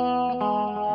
Música